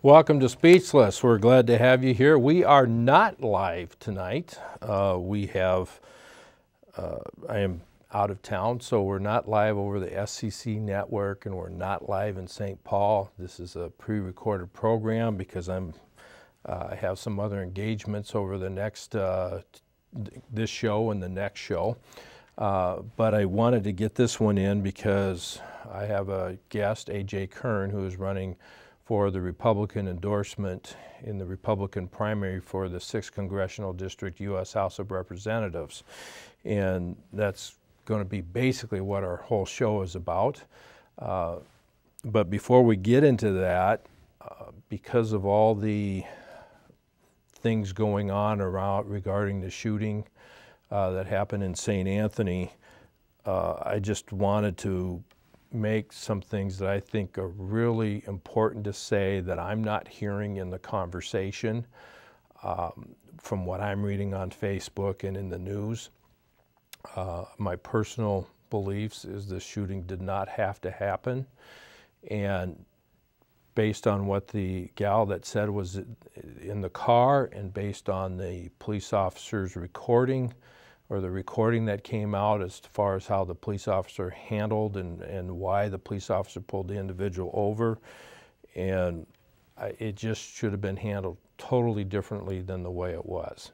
Welcome to Speechless. We're glad to have you here. We are not live tonight. Uh, we have, uh, I am out of town, so we're not live over the SCC network and we're not live in St. Paul. This is a pre recorded program because I'm, uh, I have some other engagements over the next, uh, this show and the next show. Uh, but I wanted to get this one in because I have a guest, AJ Kern, who is running for the Republican endorsement in the Republican primary for the 6th Congressional District U.S. House of Representatives. And that's going to be basically what our whole show is about. Uh, but before we get into that, uh, because of all the things going on around regarding the shooting uh, that happened in St. Anthony, uh, I just wanted to make some things that I think are really important to say that I'm not hearing in the conversation um, from what I'm reading on Facebook and in the news. Uh, my personal beliefs is the shooting did not have to happen. And based on what the gal that said was in the car and based on the police officer's recording, or the recording that came out as far as how the police officer handled and, and why the police officer pulled the individual over. And I, it just should have been handled totally differently than the way it was.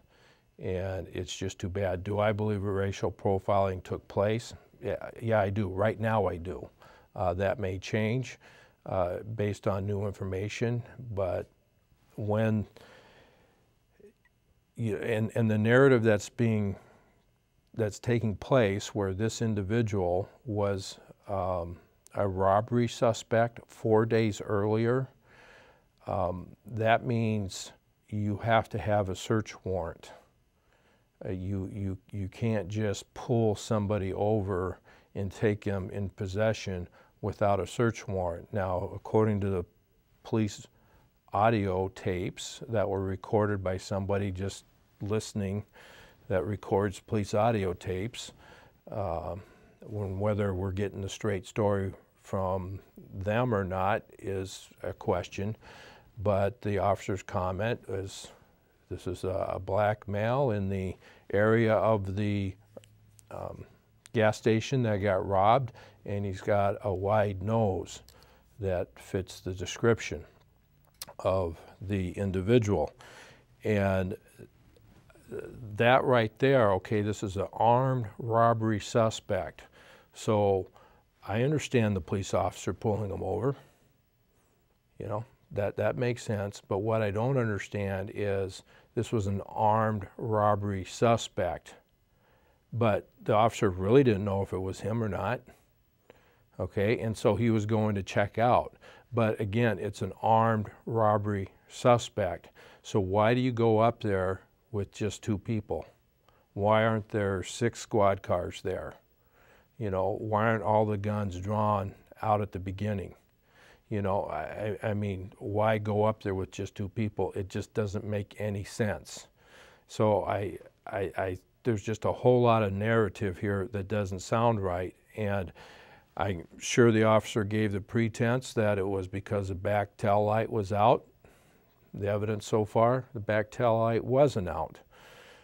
And it's just too bad. Do I believe racial profiling took place? Yeah, yeah I do. Right now, I do. Uh, that may change uh, based on new information, but when you, and, and the narrative that's being that's taking place where this individual was um, a robbery suspect four days earlier, um, that means you have to have a search warrant. Uh, you, you, you can't just pull somebody over and take them in possession without a search warrant. Now, according to the police audio tapes that were recorded by somebody just listening that records police audio tapes. Uh, when whether we're getting the straight story from them or not is a question. But the officer's comment is this is a, black male in the area of the um, gas station that got robbed, and he's got a wide nose that fits the description of the individual. And that right there, okay, this is an armed robbery suspect. So I understand the police officer pulling him over. You know, that, that makes sense. But what I don't understand is this was an armed robbery suspect. But the officer really didn't know if it was him or not. Okay, and so he was going to check out. But again, it's an armed robbery suspect. So why do you go up there with just two people? Why aren't there six squad cars there? You know, why aren't all the guns drawn out at the beginning? You know, I, I mean, why go up there with just two people? It just doesn't make any sense. So I, I, I there's just a whole lot of narrative here that doesn't sound right. And I'm sure the officer gave the pretense that it was because the back tail light was out the evidence so far, the back tail light wasn't out.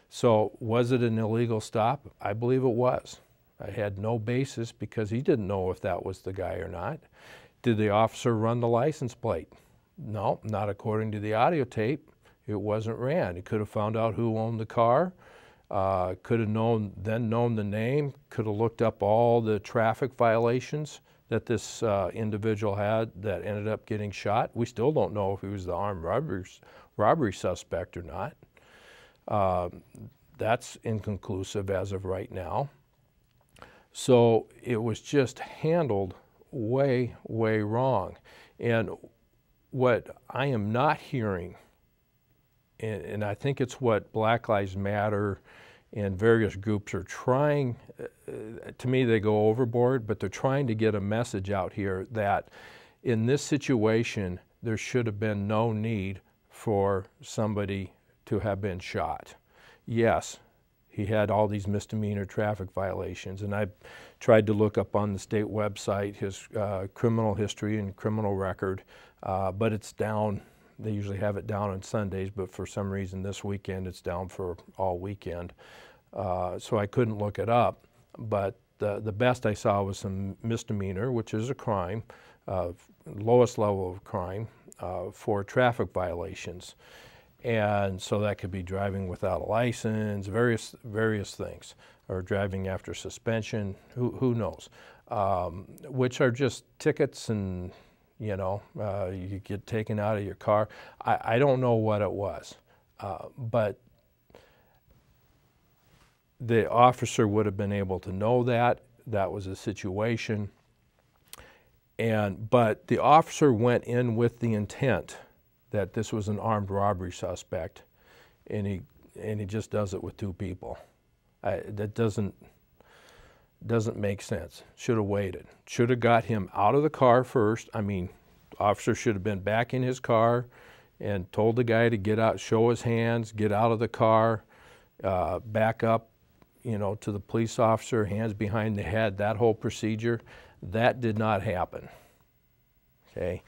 So was it an illegal stop? I believe it was. I had no basis because he didn't know if that was the guy or not. Did the officer run the license plate? No, not according to the audio tape. It wasn't ran. He could have found out who owned the car, uh, could have known then known the name, could have looked up all the traffic violations that this uh, individual had that ended up getting shot. We still don't know if he was the armed robbery, robbery suspect or not. Uh, that's inconclusive as of right now. So it was just handled way, way wrong. And what I am not hearing, and, and I think it's what Black Lives Matter and various groups are trying, uh, to me, they go overboard, but they're trying to get a message out here that in this situation, there should have been no need for somebody to have been shot. Yes, he had all these misdemeanor traffic violations, and I tried to look up on the state website his uh, criminal history and criminal record, uh, but it's down they usually have it down on Sundays, but for some reason this weekend it's down for all weekend. Uh, so I couldn't look it up. But the, the best I saw was some misdemeanor, which is a crime, uh, lowest level of crime uh, for traffic violations. And so that could be driving without a license, various, various things, or driving after suspension, who, who knows, um, which are just tickets and, you know, uh, you get taken out of your car. I, I don't know what it was, uh, but the officer would have been able to know that. That was a situation. And, but the officer went in with the intent that this was an armed robbery suspect, and he, and he just does it with two people. I, that doesn't, doesn't make sense. Should have waited. Should have got him out of the car first. I mean, officer should have been back in his car and told the guy to get out, show his hands, get out of the car, uh, back up, you know, to the police officer, hands behind the head, that whole procedure. That did not happen. Okay,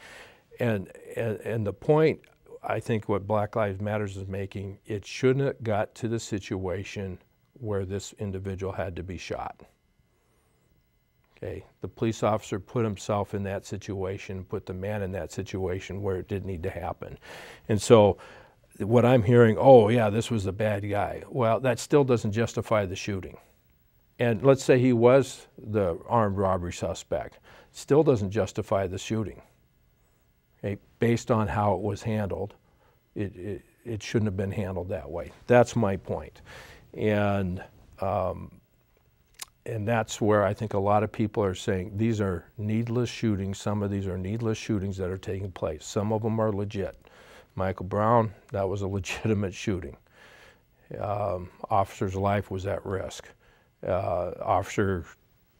and and, and the point I think what Black Lives Matters is making, it shouldn't have got to the situation where this individual had to be shot. Okay, the police officer put himself in that situation, put the man in that situation where it didn't need to happen. And so what I'm hearing, oh yeah, this was a bad guy. Well, that still doesn't justify the shooting. And let's say he was the armed robbery suspect, still doesn't justify the shooting. Okay, based on how it was handled, it, it, it shouldn't have been handled that way. That's my point. And, um, and that's where I think a lot of people are saying these are needless shootings. Some of these are needless shootings that are taking place. Some of them are legit. Michael Brown, that was a legitimate shooting. Um, officer's life was at risk. Uh, officer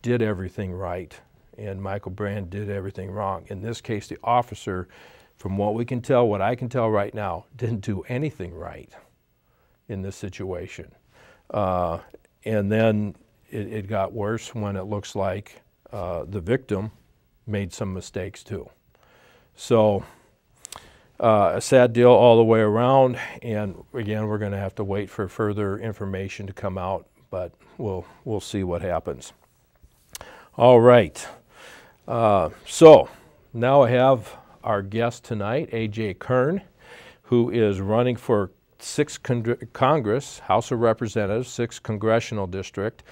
did everything right, and Michael Brand did everything wrong. In this case, the officer, from what we can tell, what I can tell right now, didn't do anything right in this situation. Uh, and then it, it, got worse when it looks like uh, the victim made some mistakes too. So uh, a sad deal all the way around, and again, we're going to have to wait for further information to come out, but we'll, we'll see what happens. All right, uh, so now I have our guest tonight, A.J. Kern, who is running for 6th Con Congress, House of Representatives, 6th Congressional District,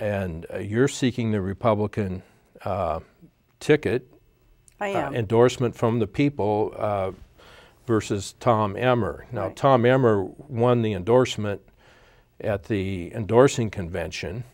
and uh, you're seeking the Republican uh, ticket I am. Uh, endorsement from the people uh, versus Tom Emmer. Now, Right. Tom Emmer won the endorsement at the endorsing convention,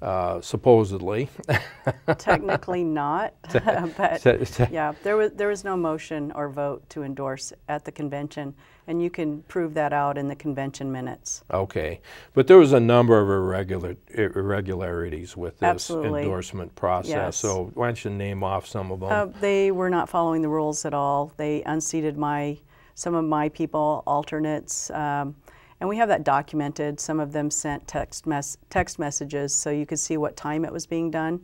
uh, supposedly. Technically not, but yeah, there was, there was no motion or vote to endorse at the convention, and you can prove that out in the convention minutes. Okay, but there was a number of irregular irregularities with this Absolutely. endorsement process. Yes. So why don't you name off some of them? Uh, They were not following the rules at all. They unseated my, some of my people, alternates, um, and we have that documented. Some of them sent text, mes- text messages so you could see what time it was being done.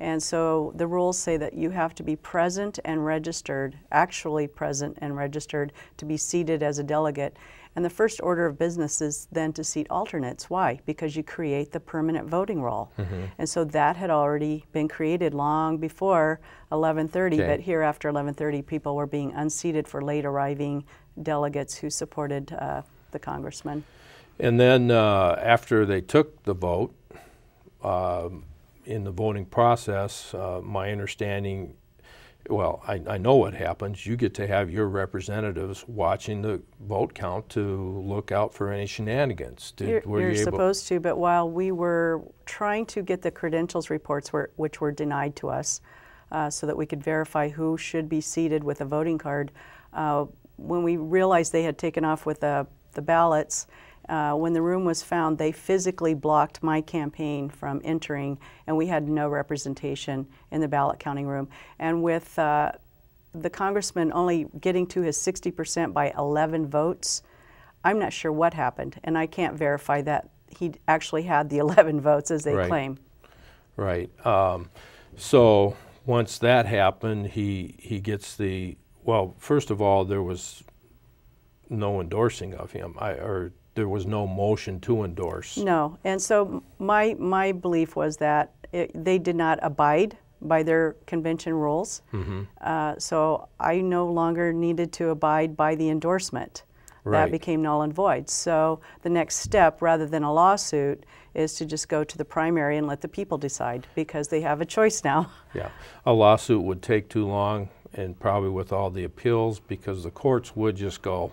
And so the rules say that you have to be present and registered, actually present and registered, to be seated as a delegate. And the first order of business is then to seat alternates. Why? Because you create the permanent voting roll. And so that had already been created long before 11:30. Okay. But here after 11:30, people were being unseated for late arriving delegates who supported uh, the congressman. And then uh, after they took the vote, um, in the voting process, uh, my understanding, well, I, I know what happens. You get to have your representatives watching the vote count to look out for any shenanigans. Did, You're, were you're you supposed to, but while we were trying to get the credentials reports, were, which were denied to us, uh, so that we could verify who should be seated with a voting card, uh, when we realized they had taken off with the, the ballots, uh, when the room was found, they physically blocked my campaign from entering, and we had no representation in the ballot counting room. And with uh, the congressman only getting to his 60% by 11 votes, I'm not sure what happened, and I can't verify that he actually had the 11 votes as they Right. claim. Right. Um, so once that happened, he he gets the well. First of all, there was no endorsing of him, I, or there was no motion to endorse. No, and so my my belief was that it, they did not abide by their convention rules. Mm-hmm. Uh, so I no longer needed to abide by the endorsement. Right. That became null and void. So the next step, rather than a lawsuit, is to just go to the primary and let the people decide because they have a choice now. Yeah, a lawsuit would take too long, and probably with all the appeals, because the courts would just go.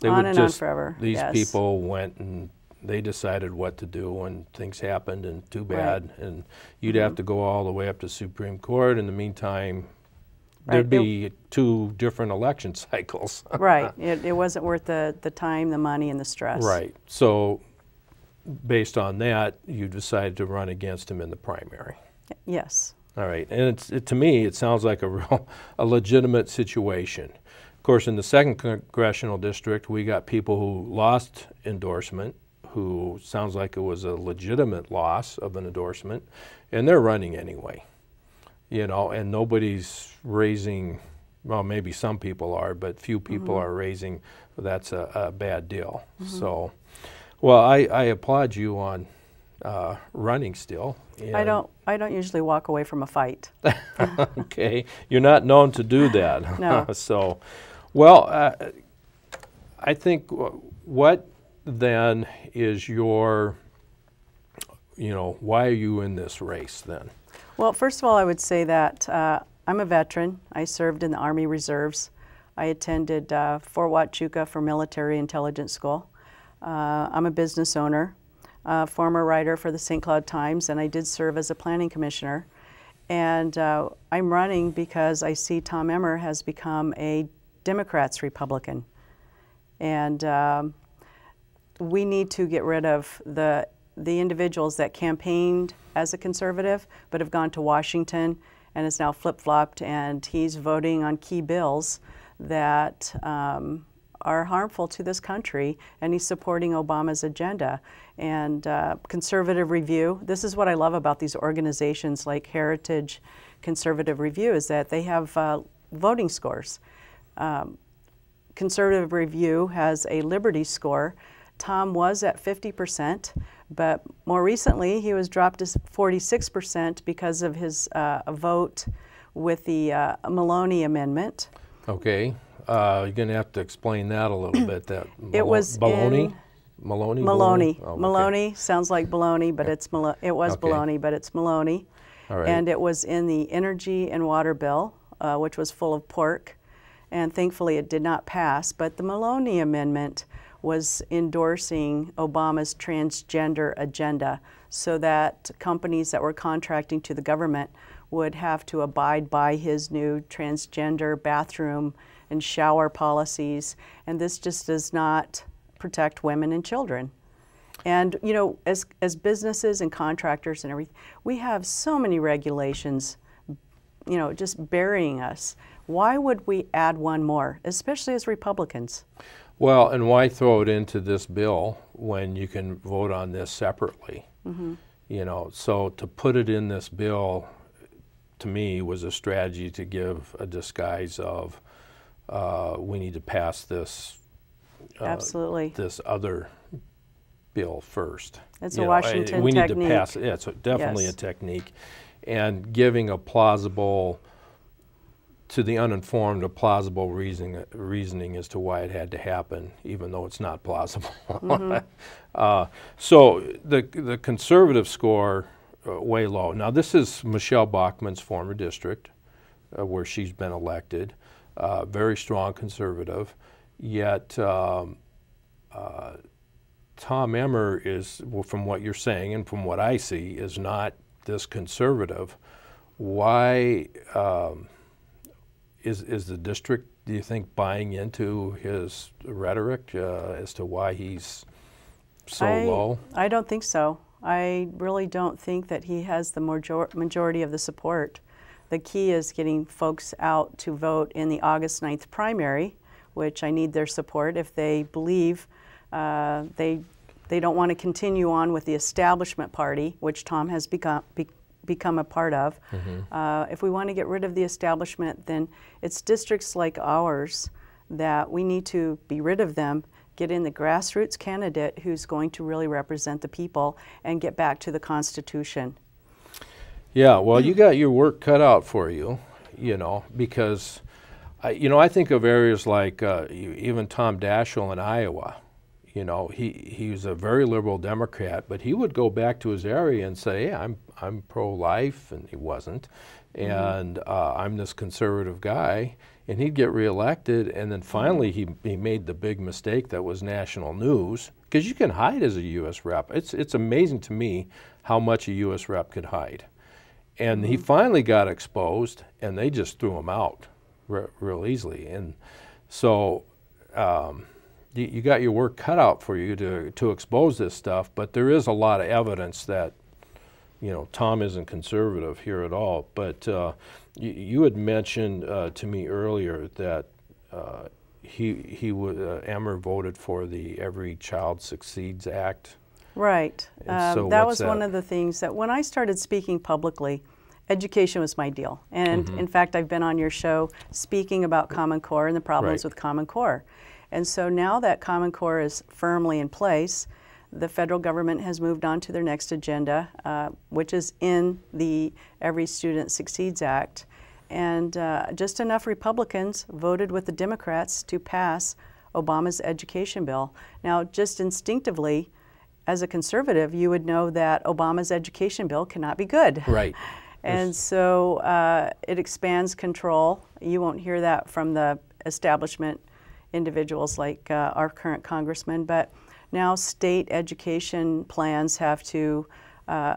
They On would and on just, forever, These yes. people went and they decided what to do, and things happened, and too Right. Bad. And you'd mm-hmm. have to go all the way up to Supreme Court. In the meantime, Right, there'd it- be two different election cycles. right. It, it wasn't worth the, the time, the money, and the stress. Right. So, based on that, you decided to run against him in the primary. Yes. All right, and it's, it, to me, it sounds like a real, a legitimate situation. Of course, in the second congressional district, we got people who lost endorsement, who sounds like it was a legitimate loss of an endorsement, and they're running anyway. You know, and nobody's raising. Well, maybe some people are, but few people are raising. That's a, a bad deal. So, well, I, I applaud you on uh, running still. I don't. I don't usually walk away from a fight. okay, you're not known to do that. No. so, well, uh, I think what then is your, you know, why are you in this race then? Well, first of all, I would say that uh, I'm a veteran. I served in the Army Reserves. I attended uh, Fort Huachuca for Military Intelligence School. Uh, I'm a business owner, uh, former writer for the St. Cloud Times, and I did serve as a planning commissioner. And uh, I'm running because I see Tom Emmer has become a Democrats Republican. And um, we need to get rid of the the individuals that campaigned as a conservative but have gone to Washington and is now flip flopped and he's voting on key bills that um, are harmful to this country and he's supporting Obama's agenda. And uh, Conservative Review, this is what I love about these organizations like Heritage Conservative Review, is that they have uh, voting scores. Conservative Review has a Liberty score. Tom was at 50%, but more recently he was dropped to 46% because of his uh, vote with the uh, Maloney Amendment. Okay, uh, you're going to have to explain that a little bit. That It was baloney, in- Maloney, Maloney. Oh, okay. Maloney sounds like baloney, but it's Malo- it was Okay. baloney, but it's Maloney. All right. And it was in the energy and water bill, uh, which was full of pork. And thankfully it did not pass. But the Maloney Amendment was endorsing Obama's transgender agenda so that companies that were contracting to the government would have to abide by his new transgender bathroom and shower policies. And this just does not protect women and children. And you know, as as businesses and contractors and everything, we have so many regulations, you know, just burying us. Why would we add one more, especially as Republicans? Well, and why throw it into this bill when you can vote on this separately? Mm-hmm. You know, so to put it in this bill, to me, was a strategy to give a disguise of uh, we need to pass this uh, Absolutely. this other bill first. It's You a know, I- Washington we need to pass. Yeah, it's definitely Yes. a technique, and giving a plausible to the uninformed a plausible reasoning reasoning as to why it had to happen, even though it's not plausible. Mm-hmm. uh, so the the conservative score uh, way low. Now this is Michelle Bachmann's former district, uh, where she's been elected, uh, very strong conservative, yet. Um, uh, Tom Emmer is, well, from what you're saying and from what I see, is not this conservative. Why um, is is the district? Do you think buying into his rhetoric uh, as to why he's so I, low? I don't think so. I really don't think that he has the major- majority of the support. The key is getting folks out to vote in the August 9th primary, which I need their support if they believe uh, they they don't want to continue on with the establishment party, which Tom has become be, become a part of. Uh, if we want to get rid of the establishment, then it's districts like ours that we need to be rid of them, get in the grassroots candidate who's going to really represent the people, and get back to the Constitution. Yeah, well, you got your work cut out for you, you know, because, I, you know, I think of areas like uh, even Tom Daschle in Iowa. You know, he, he was a very liberal Democrat, but he would go back to his area and say, "Yeah, I'm I'm pro-life," and he wasn't, mm-hmm. and uh, I'm this conservative guy, and he'd get reelected, and then finally he he made the big mistake that was national news because you can hide as a U.S. rep. It's it's amazing to me how much a U.S. rep could hide. And he finally got exposed, and they just threw him out re real easily. And so um, you, got your work cut out for you to, to expose this stuff, but there is a lot of evidence that, you know, Tom isn't conservative here at all. But uh, you, you, had mentioned uh, to me earlier that uh, he, he would, uh, Emmer voted for the Every Child Succeeds Act. Right. Um, so that was that? one of the things that when I started speaking publicly, education was my deal. And mm -hmm. in fact, I've been on your show speaking about Common Core and the problems right. with Common Core. And so now that Common Core is firmly in place, the federal government has moved on to their next agenda, uh, which is in the Every Student Succeeds Act. And uh, just enough Republicans voted with the Democrats to pass Obama's education bill. Now, just instinctively, as a conservative, you would know that Obama's education bill cannot be good. Right. and so uh, it expands control. You won't hear that from the establishment individuals like uh, our current congressman, but now state education plans have to uh,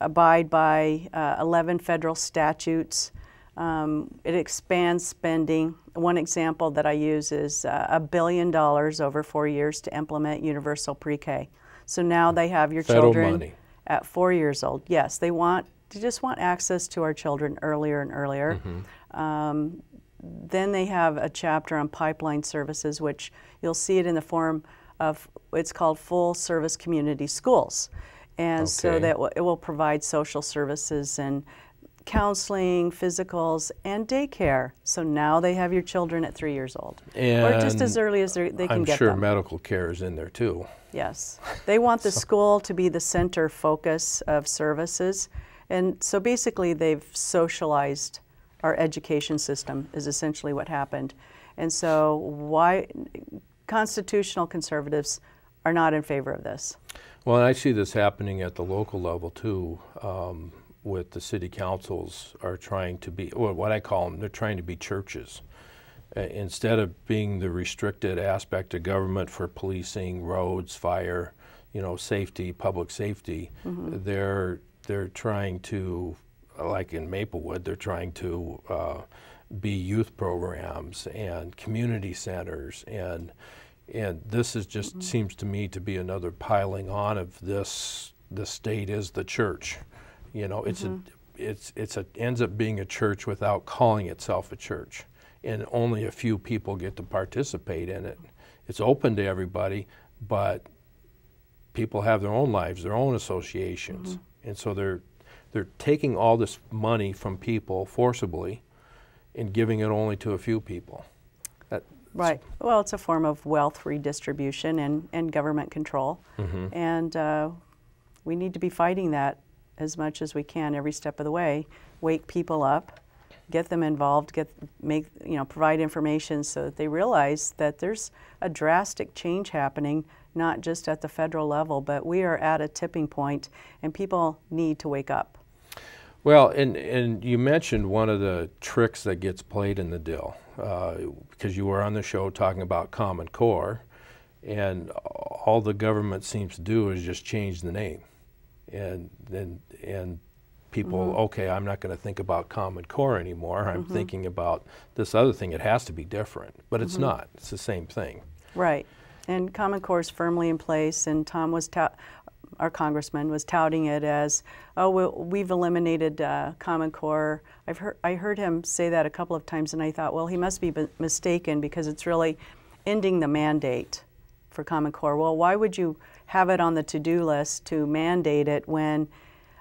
abide by uh, 11 federal statutes. Um, it expands spending. One example that I use is uh, a billion dollars over four years to implement universal pre-K. So now they have your Federal children money. at four years old. Yes, they want they just want access to our children earlier and earlier. Mm-hmm. Um, then they have a chapter on pipeline services, which you'll see it in the form of it's called full service community schools, and okay. so that w- it will provide social services and counseling, physicals, and daycare. So now they have your children at three years old, and or just as early as they can I'm get sure them. medical care is in there too. Yes, they want the so. school to be the center focus of services, and so basically they've socialized our education system is essentially what happened, and so why constitutional conservatives are not in favor of this. Well, I see this happening at the local level too. Um, with the city councils are trying to be, well, what I call them, they're trying to be churches. Uh, instead of being the restricted aspect of government for policing, roads, fire, you know, safety, public safety, mm-hmm. they're they're trying to, like in Maplewood, they're trying to uh, be youth programs and community centers and and this is just mm-hmm. seems to me to be another piling on of this the state is the church you know, it's mm-hmm. a it's it's a ends up being a church without calling itself a church, and only a few people get to participate in it. It's open to everybody, but people have their own lives, their own associations, mm-hmm. and so they're they're taking all this money from people forcibly and giving it only to a few people. That, right. Well, it's a form of wealth redistribution and, and government control. Mm-hmm. And uh, we need to be fighting that as much as we can every step of the way, wake people up, get them involved, get make you know provide information so that they realize that there's a drastic change happening not just at the federal level, but we are at a tipping point and people need to wake up. Well, and, and you mentioned one of the tricks that gets played in the deal, uh, because you were on the show talking about Common Core, and all the government seems to do is just change the name and and and people mm-hmm. okay i'm not going to think about common core anymore i'm mm-hmm. thinking about this other thing it has to be different but it's mm-hmm. not it's the same thing right and common core is firmly in place and tom was our congressman was touting it as oh well, we've eliminated uh, common core i've heard i heard him say that a couple of times and i thought well he must be mistaken because it's really ending the mandate for common core well why would you have it on the to-do list to mandate it when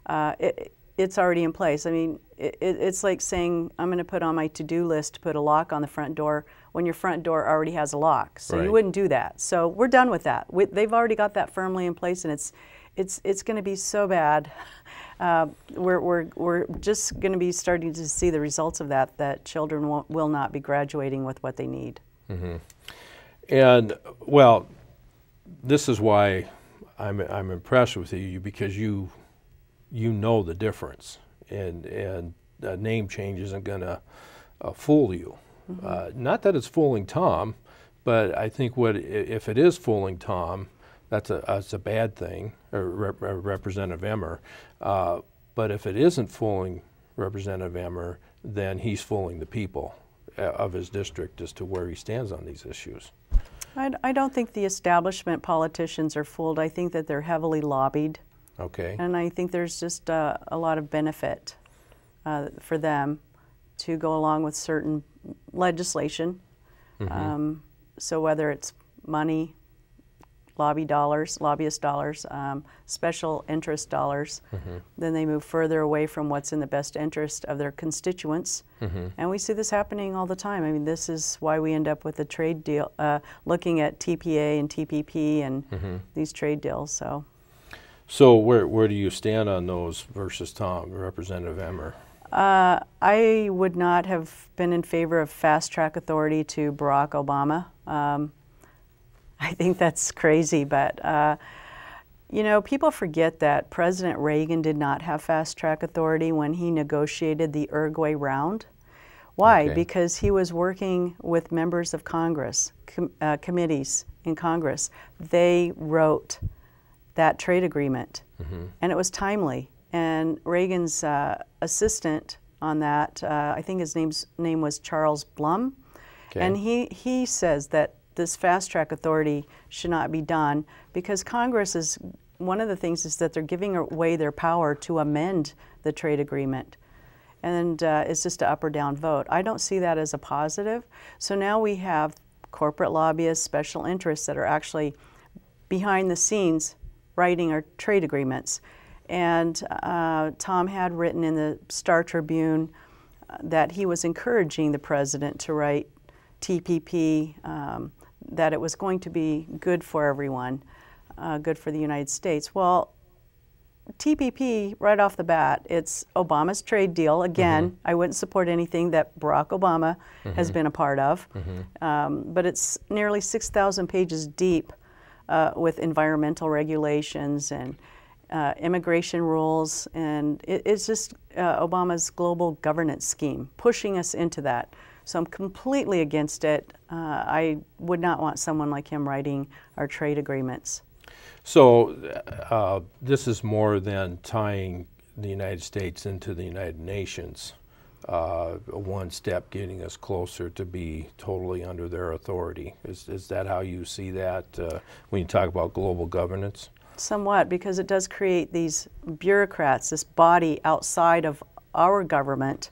uh, it, it's already in place. I mean, it, it's like saying I'm going to put on my to-do list to put a lock on the front door when your front door already has a lock. So Right. you wouldn't do that. So we're done with that. We, they've already got that firmly in place, and it's it's it's going to be so bad. Uh, we're, we're, we're just going to be starting to see the results of that. That children won't, will not be graduating with what they need. And well, this is why I'm I'm impressed with you because you you know the difference, and and a name change isn't going to uh, fool you. Uh, not that it's fooling Tom, but I think what if it is fooling Tom, that's a that's a bad thing, Rep- or Representative Emmer. Uh, but if it isn't fooling Representative Emmer, then he's fooling the people uh, of his district as to where he stands on these issues. I, I don't think the establishment politicians are fooled. I think that they're heavily lobbied. Okay. And I think there's just uh, a lot of benefit uh, for them to go along with certain legislation. Um, so whether it's money, lobby dollars, lobbyist dollars, um, special interest dollars, then they move further away from what's in the best interest of their constituents. And we see this happening all the time. I mean, this is why we end up with a trade deal, uh, looking at TPA and TPP and these trade deals. So. So where where do you stand on those versus Tom, Representative Emmer? Uh, I would not have been in favor of fast track authority to Barack Obama. Um, I think that's crazy, but uh, you know, people forget that President Reagan did not have fast track authority when he negotiated the Uruguay round. Why? Okay. Because he was working with members of Congress, com- uh, committees in Congress. They wrote that trade agreement, and it was timely. And Reagan's uh, assistant on that, uh, I think his name's name was Charles Blum, Okay. and he he says that this fast track authority should not be done because Congress is one of the things is that they're giving away their power to amend the trade agreement and uh, it's just an up or down vote. I don't see that as a positive. So now we have corporate lobbyists, special interests that are actually behind the scenes writing our trade agreements. And uh, Tom had written in the Star Tribune uh, that he was encouraging the president to write TPP, um, that it was going to be good for everyone, uh, good for the United States. Well, TPP, right off the bat, it's Obama's trade deal. Again, I wouldn't support anything that Barack Obama has been a part of, um, but it's nearly 6,000 pages deep uh, with environmental regulations and uh, immigration rules, and it, it's just uh, Obama's global governance scheme pushing us into that. So I'm completely against it. Uh, I would not want someone like him writing our trade agreements. So uh, this is more than tying the United States into the United Nations. Uh, one step getting us closer to be totally under their authority. Is, is that how you see that uh, when you talk about global governance? Somewhat, because it does create these bureaucrats, this body outside of our government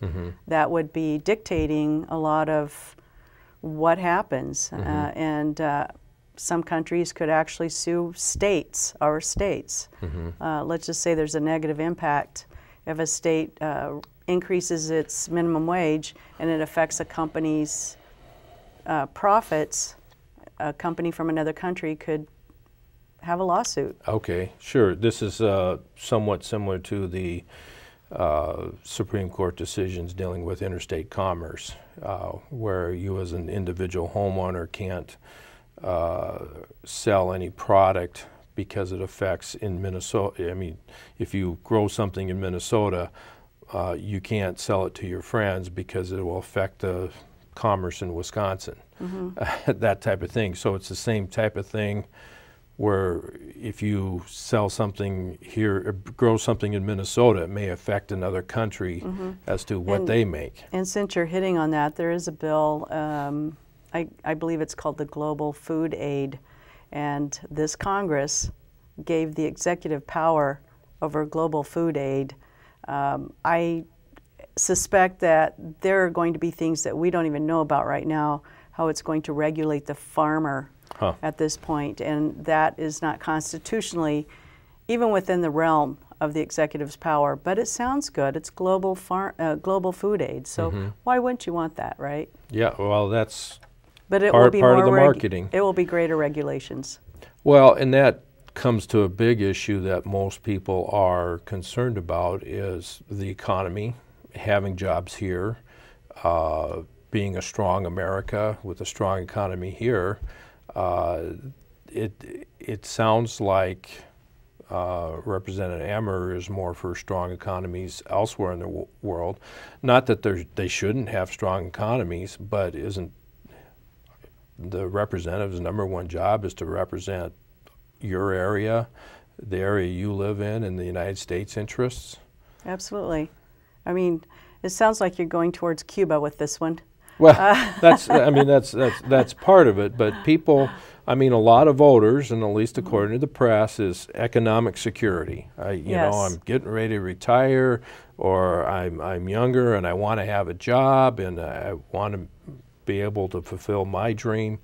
that would be dictating a lot of what happens. Uh, and uh, some countries could actually sue states, our states. Uh, let's just say there's a negative impact if a state uh, increases its minimum wage and it affects a company's uh, profits. A company from another country could have a lawsuit. Okay, sure. This is uh, somewhat similar to the uh, Supreme Court decisions dealing with interstate commerce, uh, where you as an individual homeowner can't uh, sell any product because it affects in Minnesota. I mean, if you grow something in Minnesota, uh, you can't sell it to your friends because it will affect the commerce in Wisconsin. that type of thing. So it's the same type of thing where if you sell something here, uh, grow something in Minnesota, it may affect another country as to what And- they make. And since you're hitting on that, there is a bill, um, I, I believe it's called the Global Food Aid, and this Congress gave the executive power over global food aid. Um, I suspect that there are going to be things that we don't even know about right now, how it's going to regulate the farmer Huh. at this point, and that is not constitutionally even within the realm of the executive's power, but it sounds good. It's global far, uh, global food aid, so Mm-hmm. why wouldn't you want that, right? Yeah, well, that's But it Part- will be part of the marketing. It will be greater regulations. Well, and that comes to a big issue that most people are concerned about is the economy, having jobs here, uh, being a strong America with a strong economy here. Uh, it it sounds like uh, Representative Emmer is more for strong economies elsewhere in the world. Not that they shouldn't have strong economies, but isn't the representative's number one job is to represent your area, the area you live in, and the United States interests? Absolutely. I mean, it sounds like you're going towards Cuba with this one. Well, that's I mean that's that's that's part of it. But people, I mean, a lot of voters, and at least according to the press, is economic security. I, you Yes. know, I'm getting ready to retire, or I'm I'm younger and I want to have a job and I want to be able to fulfill my dream.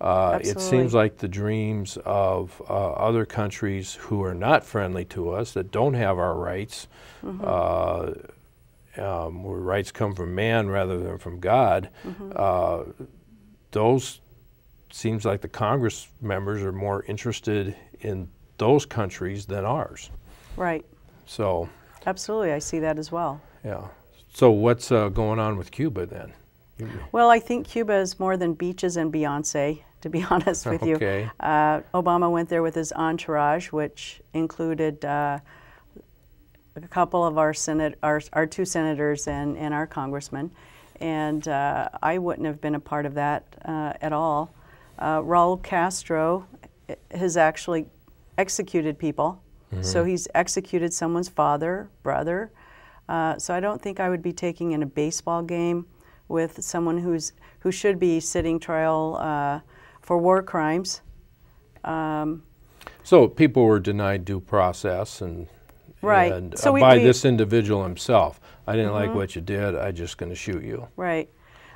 Uh, it seems like the dreams of uh, other countries who are not friendly to us, that don't have our rights, uh, um, where rights come from man rather than from God, uh, those seems like the Congress members are more interested in those countries than ours. Right. So, Absolutely. I see that as well. yeah. So what's uh, going on with Cuba then? Well, I think Cuba is more than beaches and Beyonce, to be honest with you. Uh, Obama went there with his entourage, which included uh, a couple of our senate, our, our two senators and, and our congressman, and uh, I wouldn't have been a part of that uh, at all. Uh, Raul Castro eh, has actually executed people, so he's executed someone's father, brother. Uh, so I don't think I would be taking in a baseball game with someone who's who should be sitting trial uh, for war crimes. So people were denied due process and Right. and, So uh, we- by we- Mm-hmm. this individual himself. I didn't like what you did. I just going to shoot you. Right.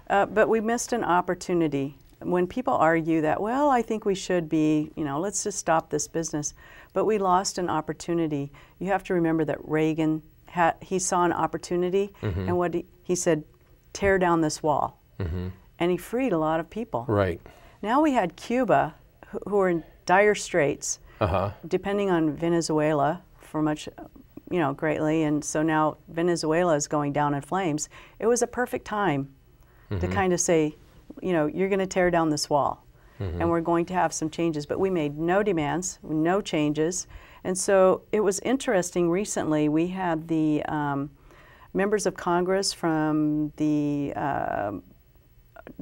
Uh, but we missed an opportunity. When people argue that, well, I think we should be, you know, let's just stop this business. But we lost an opportunity. You have to remember that Reagan had, he saw an opportunity, and what he, he said, tear down this wall. And he freed a lot of people. Right. Now we had Cuba, who, who are in dire straits, Uh huh. depending on Venezuela for much, you know, greatly. And so now Venezuela is going down in flames. It was a perfect time to kind of say, you know, you're going to tear down this wall and we're going to have some changes. But we made no demands, no changes. And so it was interesting recently, we had the um, members of Congress from the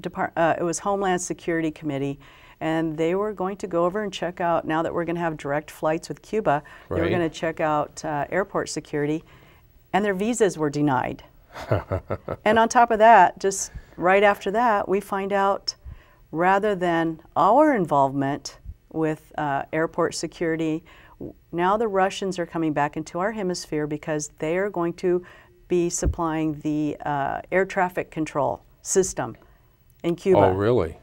Depart- uh, it was Homeland Security Committee, and they were going to go over and check out. Now that we're going to have direct flights with Cuba, they were going to check out uh, airport security, and their visas were denied. and on top of that, just right after that, we find out rather than our involvement with uh, airport security, now the Russians are coming back into our hemisphere because they are going to be supplying the uh, air traffic control system in Cuba. Oh, really?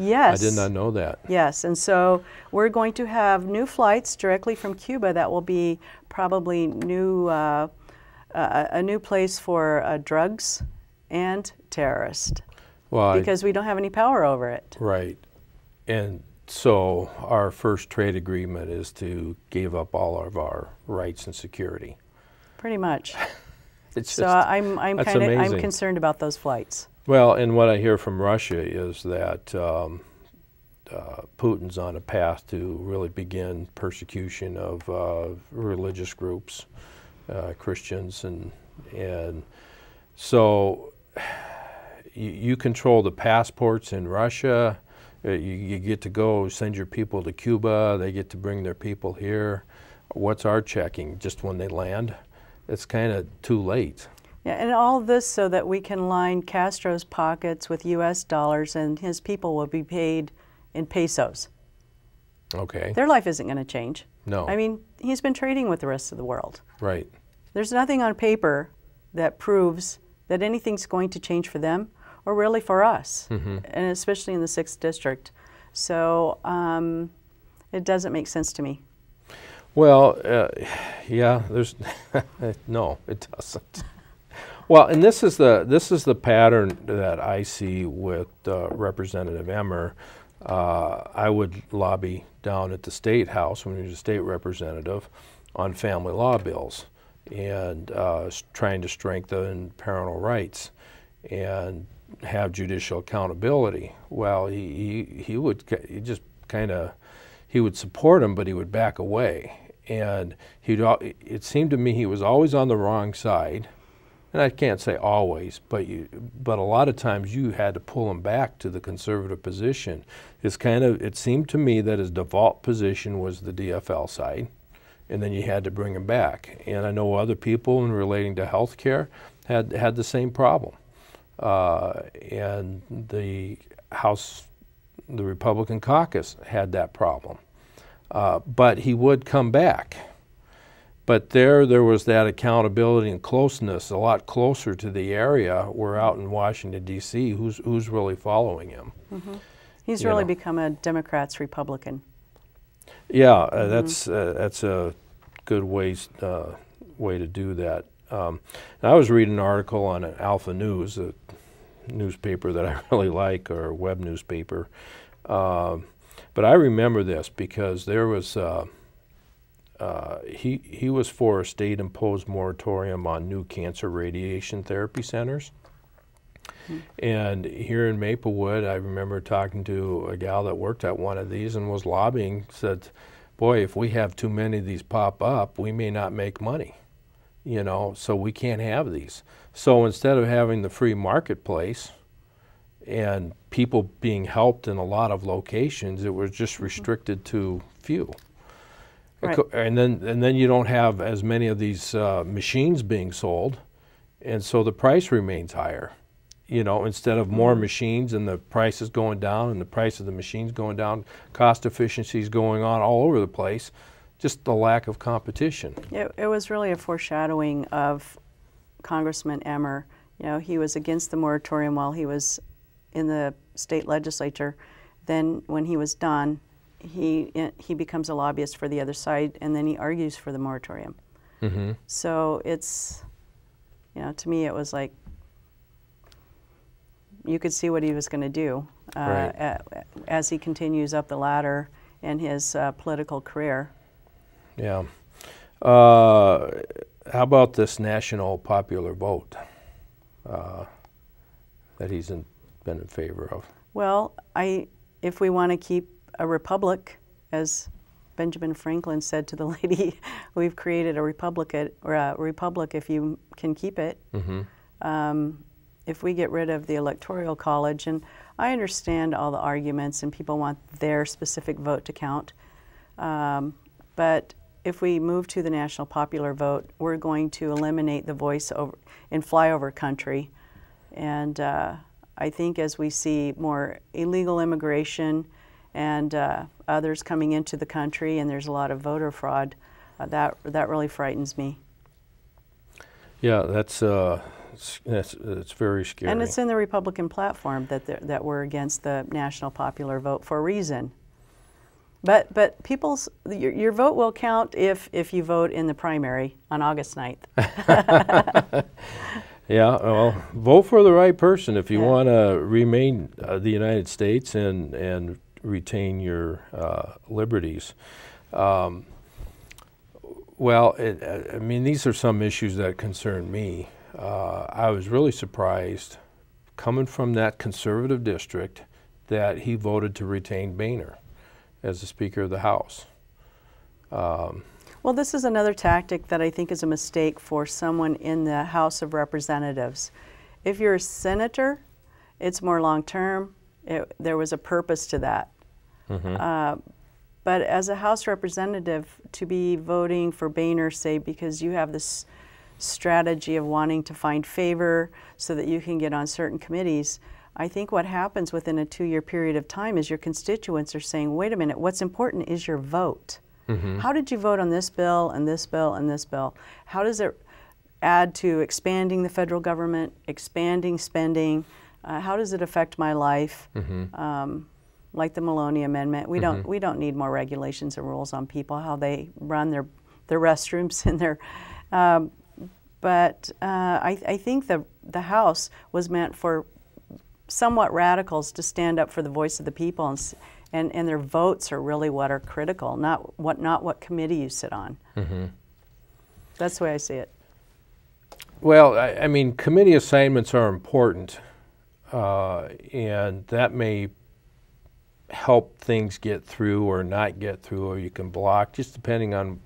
Yes. I did not know that. Yes, and so we're going to have new flights directly from Cuba that will be probably new, uh, uh, a new place for uh, drugs and terrorists Well, I- because we don't have any power over it. right. And so our first trade agreement is to give up all of our rights and security. Pretty much. It's So just, I'm, I'm kind of I'm concerned about those flights. Well, and what I hear from Russia is that um, uh, Putin's on a path to really begin persecution of uh, religious groups, uh, Christians, and and so you, you control the passports in Russia. Uh, you, you get to go send your people to Cuba. They get to bring their people here. What's our checking? Just when they land? It's kind of too late. Yeah, and all this so that we can line Castro's pockets with U.S. dollars and his people will be paid in pesos. Okay. Their life isn't going to change. No. I mean, he's been trading with the rest of the world. Right. There's nothing on paper that proves that anything's going to change for them or really for us, and especially in the 6th District. So um, it doesn't make sense to me. Well, uh, yeah, there's no, it doesn't. Well, and this is the this is the pattern that I see with uh, Representative Emmer. Uh, I would lobby down at the state house when he was a state representative on family law bills and uh, trying to strengthen parental rights and have judicial accountability. Well, he he, he would he just kind of he would support him, but he would back away. And he'd it seemed to me he was always on the wrong side. And I can't say always, but you, but a lot of times you had to pull him back to the conservative position. It's kind of it seemed to me that his default position was the DFL side, and then you had to bring him back. And I know other people in relating to health care had had the same problem. Uh, and the House, the Republican caucus had that problem. Uh, but he would come back. But there, there was that accountability and closeness, a lot closer to the area. We're out in Washington D.C. Who's who's really following him? Mm -hmm. He's you really know. become a Democrats Republican. Yeah, uh, mm -hmm. that's uh, that's a good ways uh, way to do that. Um, I was reading an article on Alpha News, a newspaper that I really like, or a web newspaper. Uh, but I remember this because there was uh, he he was for a state-imposed moratorium on new cancer radiation therapy centers. And here in Maplewood, I remember talking to a gal that worked at one of these and was lobbying. Said, "Boy, if we have too many of these pop up, we may not make money." you know, so we can't have these. So instead of having the free marketplace and people being helped in a lot of locations, it was just restricted to few. Right. And then and then you don't have as many of these uh, machines being sold, and so the price remains higher. You know, instead of more mm-hmm. machines and the price is going down and the price of the machines going down, cost efficiencies going on all over the place just the lack of competition. It, it was really a foreshadowing of Congressman Emmer. You know, he was against the moratorium while he was in the state legislature. Then, when he was done, he he becomes a lobbyist for the other side, and then he argues for the moratorium. Mm -hmm. So it's, you know, to me, it was like you could see what he was going to do uh, right. as he continues up the ladder in his uh, political career. Yeah. Uh, how about this national popular vote uh, that he's in, been in favor of? Well, I, if we want to keep a republic, as Benjamin Franklin said to the lady, we've created a republic, or a republic if you can keep it. Mm -hmm. um, if we get rid of the electoral college, and I understand all the arguments, and people want their specific vote to count, um, but if we move to the national popular vote, we're going to eliminate the voice over, in flyover country. And uh, I think as we see more illegal immigration and uh, others coming into the country, and there's a lot of voter fraud, uh, that that really frightens me. Yeah, that's uh, that's it's very scary. And it's in the Republican platform that that we're against the national popular vote for a reason. But but people's your, your vote will count if if you vote in the primary on August 9th. yeah, well, vote for the right person if you yeah. want to remain uh, the United States and and retain your uh, liberties. Um, well, it, I mean, these are some issues that concern me. Uh, I was really surprised, coming from that conservative district, that he voted to retain Boehner as the Speaker of the House. Um, well, this is another tactic that I think is a mistake for someone in the House of Representatives. If you're a senator, it's more long term. There was a purpose to that. Mm -hmm. uh, but as a House representative, to be voting for Boehner, say, because you have this strategy of wanting to find favor so that you can get on certain committees, I think what happens within a two year period of time is your constituents are saying, wait a minute, what's important is your vote. Mm-hmm. How did you vote on this bill and this bill and this bill? How does it add to expanding the federal government, expanding spending? Uh, how does it affect my life? Mm-hmm. Um, like the Maloney Amendment. We don't we don't need more regulations and rules on people how they run their their restrooms and their. Um, but uh, I, I think the the House was meant for somewhat radicals to stand up for the voice of the people and, and, and their votes are really what are critical, not what not what committee you sit on. That's the way I see it. Well, I, I mean, committee assignments are important, uh, and that may help things get through or not get through, or you can block, just depending on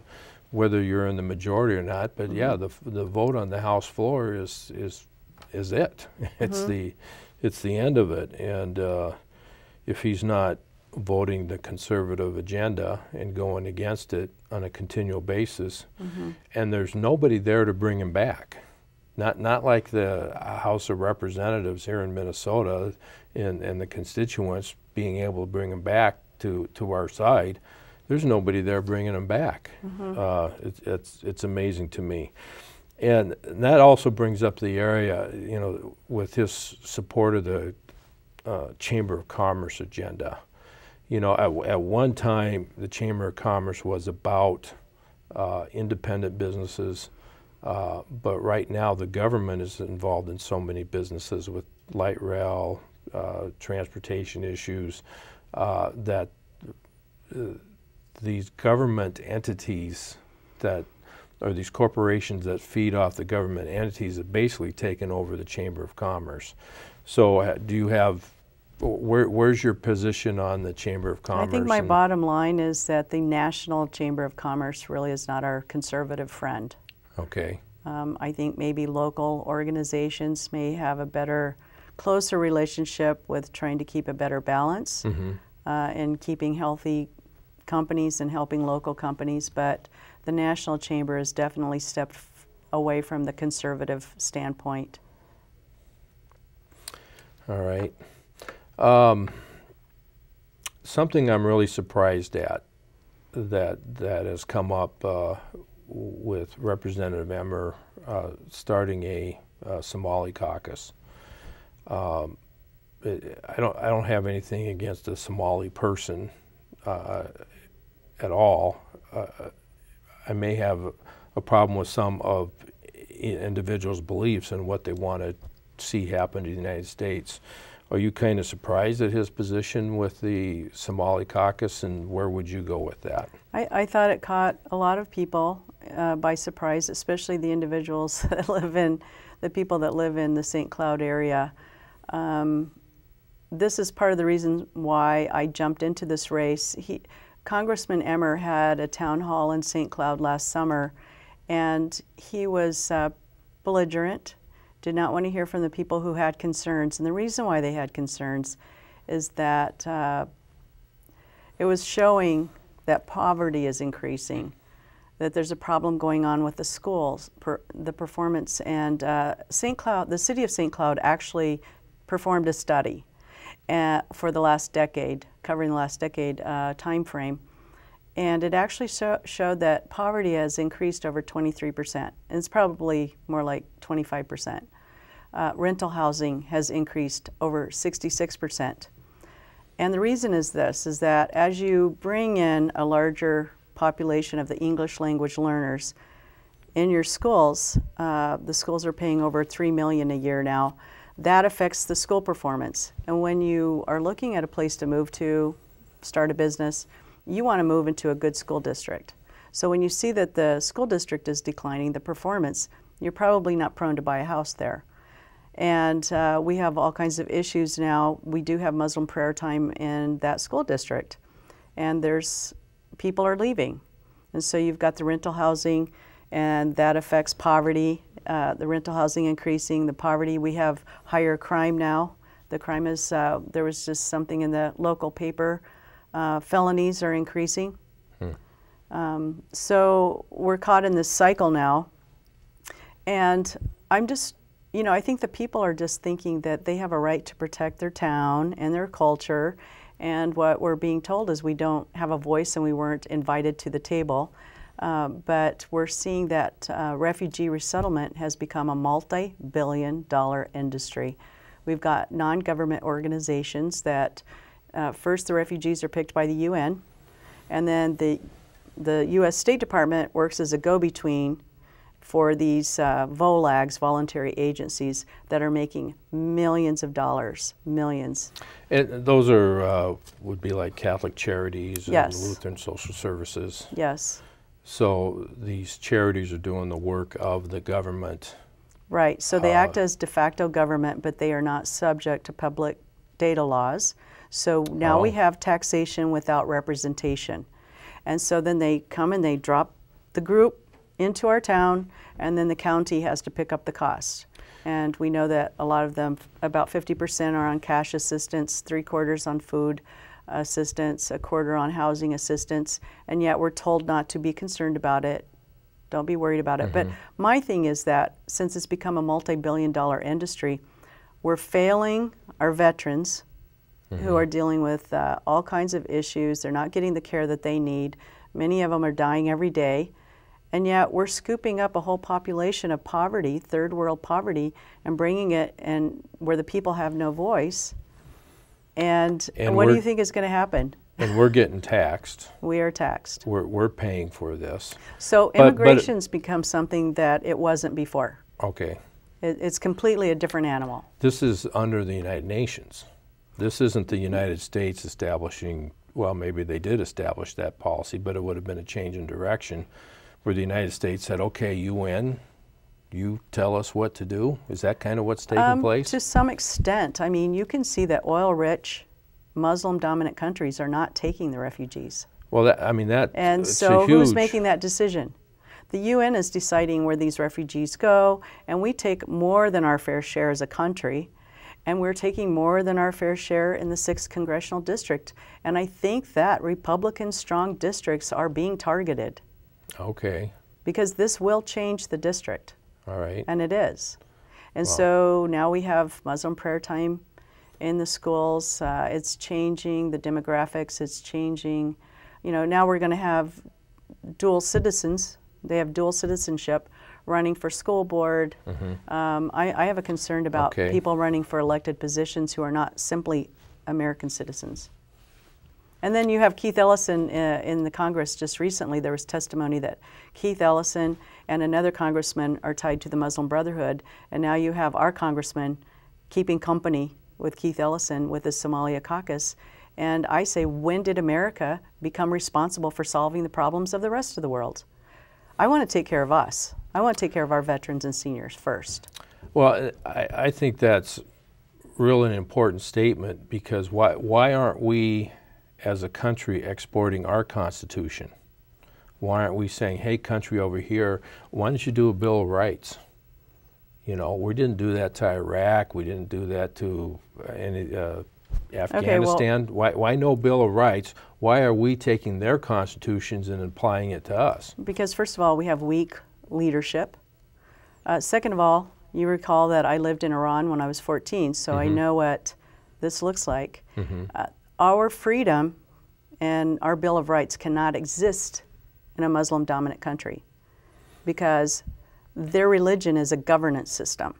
whether you're in the majority or not. But yeah, the the vote on the House floor is is is it. It's the it's the end of it, and uh, if he's not voting the conservative agenda and going against it on a continual basis, and there's nobody there to bring him back. Not not like the House of Representatives here in Minnesota and, and the constituents being able to bring them back to, to our side. There's nobody there bringing them back. Uh, it's, it's, it's amazing to me. And that also brings up the area, you know, with his support of the uh, Chamber of Commerce agenda. You know, at, at one time, the Chamber of Commerce was about uh, independent businesses, uh, but right now the government is involved in so many businesses with light rail, uh, transportation issues, uh, that uh, these government entities that or these corporations that feed off the government entities have basically taken over the Chamber of Commerce. So, uh, do you have where, where's your position on the Chamber of Commerce? I think my bottom line is that the National Chamber of Commerce really is not our conservative friend. Okay. Um, I think maybe local organizations may have a better, closer relationship with trying to keep a better balance uh, and keeping healthy companies and helping local companies. But the National Chamber has definitely stepped f- away from the conservative standpoint. All right. Um, something I'm really surprised at that that has come up uh, with Representative Emmer uh, starting a uh, Somali caucus. Um, it, I don't I don't have anything against a Somali person uh, at all. Uh, I may have a problem with some of individuals' beliefs and what they want to see happen to the United States. Are you kind of surprised at his position with the Somali caucus, and where would you go with that? I, I thought it caught a lot of people uh, by surprise, especially the individuals that live in, the people that live in the St. Cloud area. Um, this is part of the reason why I jumped into this race. He, Congressman Emmer had a town hall in St. Cloud last summer, and he was uh, belligerent, did not want to hear from the people who had concerns. And the reason why they had concerns is that uh, it was showing that poverty is increasing, that there's a problem going on with the schools, per, the performance. And uh, St. Cloud, the city of St. Cloud actually performed a study uh, for the last decade, covering the last decade uh, time frame. And it actually sho- showed that poverty has increased over 23%. And it's probably more like 25%. Uh, rental housing has increased over 66%. And the reason is this, is that as you bring in a larger population of the English language learners in your schools, uh, the schools are paying over 3 million a year now, that affects the school performance. And when you are looking at a place to move to, start a business, you want to move into a good school district. So when you see that the school district is declining, the performance, you're probably not prone to buy a house there. And uh, we have all kinds of issues now. We do have Muslim prayer time in that school district, and there's people are leaving, and so you've got the rental housing, and that affects poverty. Uh, the rental housing increasing, the poverty. We have higher crime now. The crime is uh, there was just something in the local paper. Uh, felonies are increasing. Um, so we're caught in this cycle now, and I'm just you know, I think the people are just thinking that they have a right to protect their town and their culture. And what we're being told is we don't have a voice and we weren't invited to the table. Uh, but we're seeing that uh, refugee resettlement has become a multi billion dollar industry. We've got non government organizations that uh, first the refugees are picked by the UN, and then the, the U.S. State Department works as a go-between for these uh, VOLAGs, voluntary agencies, that are making millions of dollars, millions. And those are, uh, would be like Catholic Charities Yes. and Lutheran Social Services. Yes, So these charities are doing the work of the government. right. So they Uh, act as de facto government, but they are not subject to public data laws. So now we Oh. have taxation without representation. And so then they come and they drop the group into our town, and then the county has to pick up the cost. And we know that a lot of them, about 50% are on cash assistance, three quarters on food assistance, a quarter on housing assistance, and yet we're told not to be concerned about it. Don't be worried about it. But my thing is that since it's become a multi billion dollar industry, we're failing our veterans who are dealing with uh, all kinds of issues. They're not getting the care that they need. Many of them are dying every day. And yet we're scooping up a whole population of poverty, third world poverty, and bringing it and where the people have no voice. And, And what do you think is going to happen? And we're getting taxed. We are taxed. We're, we're paying for this. So But- but- immigration's become something that it wasn't before. Okay. It, it's completely a different animal. This is under the United Nations. This isn't the United States establishing, well, maybe they did establish that policy, but it would have been a change in direction where the United States said, okay, UN, you tell us what to do. Is that kind of what's taking Um, place? To some extent. I mean, you can see that oil rich, Muslim dominant countries are not taking the refugees. well, that, I mean, that, And so who's making that decision? The UN is deciding where these refugees go, and we take more than our fair share as a country, and we're taking more than our fair share in the 6th congressional district. And I think that Republican strong districts are being targeted Okay, because this will change the district. all right. And it is. And so now we have Muslim prayer time in the schools. Uh, it's changing the demographics. It's changing. You know, now we're going to have dual citizens. They have dual citizenship running for school board. Um, I, I have a concern about Okay. people running for elected positions who are not simply American citizens. And then you have Keith Ellison uh, in the Congress just recently. There was testimony that Keith Ellison and another congressman are tied to the Muslim Brotherhood. And now you have our congressman keeping company with Keith Ellison with the Somalia caucus. And I say, when did America become responsible for solving the problems of the rest of the world? I want to take care of us. I want to take care of our veterans and seniors first. Well, I, I think that's really an important statement because why, why aren't we as a country exporting our Constitution? Why aren't we saying, hey, country over here, why don't you do a Bill of Rights? You know, we didn't do that to Iraq. We didn't do that to uh, any uh, Afghanistan. why, why no Bill of Rights? Why are we taking their constitutions and applying it to us? Because, first of all, we have weak leadership. Uh, second of all, you recall that I lived in Iran when I was 14, so I know what this looks like. Uh, our freedom and our Bill of Rights cannot exist in a Muslim dominant country because their religion is a governance system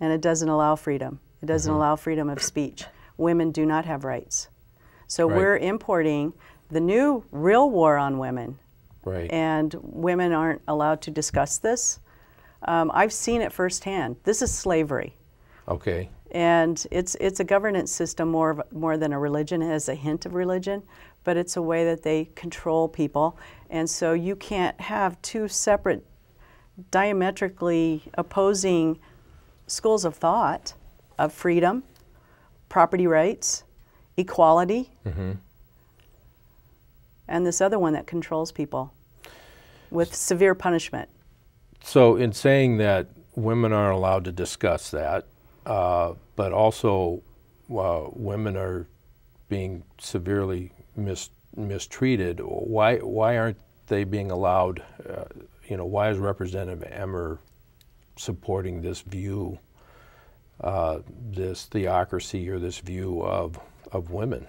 and it doesn't allow freedom. It doesn't allow freedom of speech. Women do not have rights. So Right. we're importing the new real war on women Right. and women aren't allowed to discuss this. Um, I've seen it firsthand. This is slavery, okay. And it's it's a governance system more of, more than a religion. It has a hint of religion, but it's a way that they control people, and so you can't have two separate, diametrically opposing schools of thought of freedom, property rights, equality, mm-hmm. and this other one that controls people with severe punishment. So, in saying that women aren't allowed to discuss that, uh, but also uh, women are being severely mis- mistreated, why why aren't they being allowed? Uh, you know, why is Representative Emmer supporting this view, uh, this theocracy or this view of of women?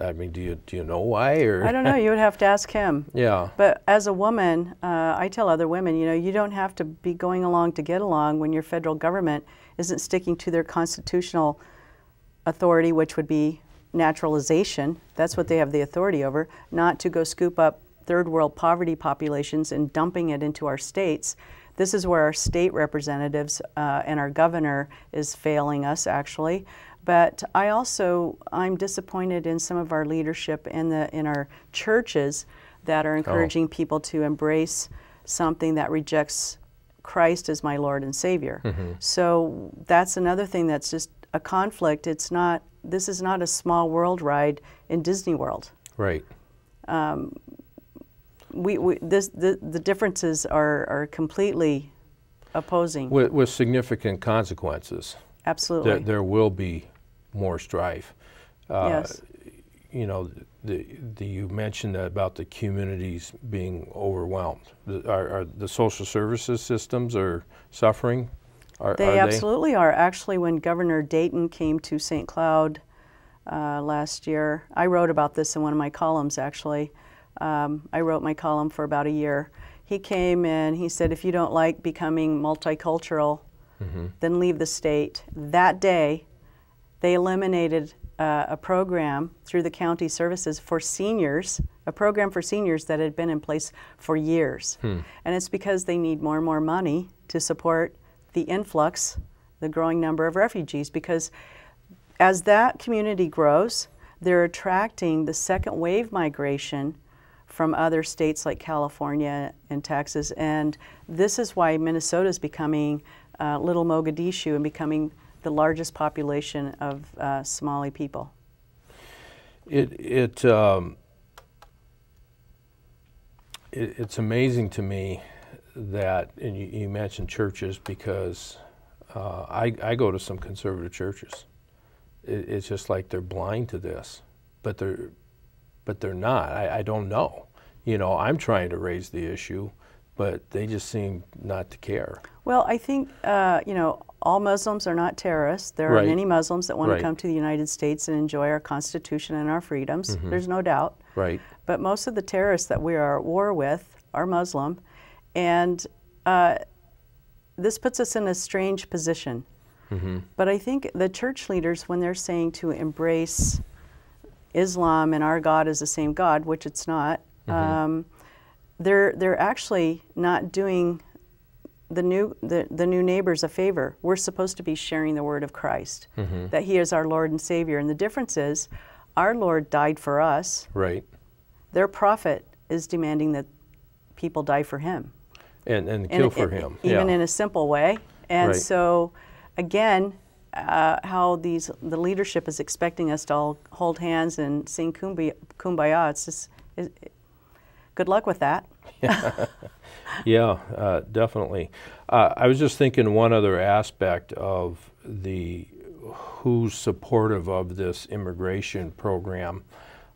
I mean, do you do you know why? Or I don't know. You would have to ask him. yeah, But as a woman, uh, I tell other women, you know, you don't have to be going along to get along when your federal government isn't sticking to their constitutional authority, which would be naturalization. That's what they have the authority over, not to go scoop up third world poverty populations and dumping it into our states. This is where our state representatives uh, and our governor is failing us, actually. But I also I'm disappointed in some of our leadership in the in our churches that are encouraging oh. people to embrace something that rejects Christ as my Lord and Savior. Mm-hmm. So that's another thing that's just a conflict. It's not. This is not a small world ride in Disney World. Right. Um, we, we this the, the differences are are completely opposing. With, with significant consequences. Absolutely. There, there will be more strife. Uh, yes. You know, the, the, you mentioned that about the communities being overwhelmed. The, are, are, the social services systems are suffering? Are, they are absolutely they? are. Actually, when Governor Dayton came to St. Cloud uh, last year, I wrote about this in one of my columns. Actually, um, I wrote my column for about a year. He came and he said, "If you don't like becoming multicultural, mm-hmm. then leave the state." That day, they eliminated uh, a program through the county services for seniors, a program for seniors that had been in place for years. Hmm. And it's because they need more and more money to support the influx, the growing number of refugees. Because as that community grows, they're attracting the second wave migration from other states like California and Texas. And this is why Minnesota is becoming uh, little Mogadishu and becoming the largest population of uh, Somali people? It, it, um, it, it's amazing to me that, and you, you mentioned churches because uh, I, I go to some conservative churches. It, it's just like they're blind to this, but they're, but they're not. I, I don't know. You know, I'm trying to raise the issue, but they just seem not to care. Well, I think, uh, you know, all Muslims are not terrorists. There right. are many Muslims that want right. to come to the United States and enjoy our Constitution and our freedoms. Mm-hmm. There's no doubt. Right. But most of the terrorists that we are at war with are Muslim, and uh, this puts us in a strange position. Mm-hmm. But I think the church leaders, when they're saying to embrace Islam and our God is the same God, which it's not, mm-hmm. um, they're they're actually not doing the new the, the new neighbors a favor. We're supposed to be sharing the word of Christ, mm-hmm. that He is our Lord and Savior. And the difference is, our Lord died for us. Right. Their prophet is demanding that people die for Him. And and kill and, for Him. Even yeah. in a simple way. And right. so, again, uh, how these the leadership is expecting us to all hold hands and sing kumbaya. kumbaya. It's just it, good luck with that. yeah, uh, definitely. Uh, I was just thinking one other aspect of the who's supportive of this immigration program.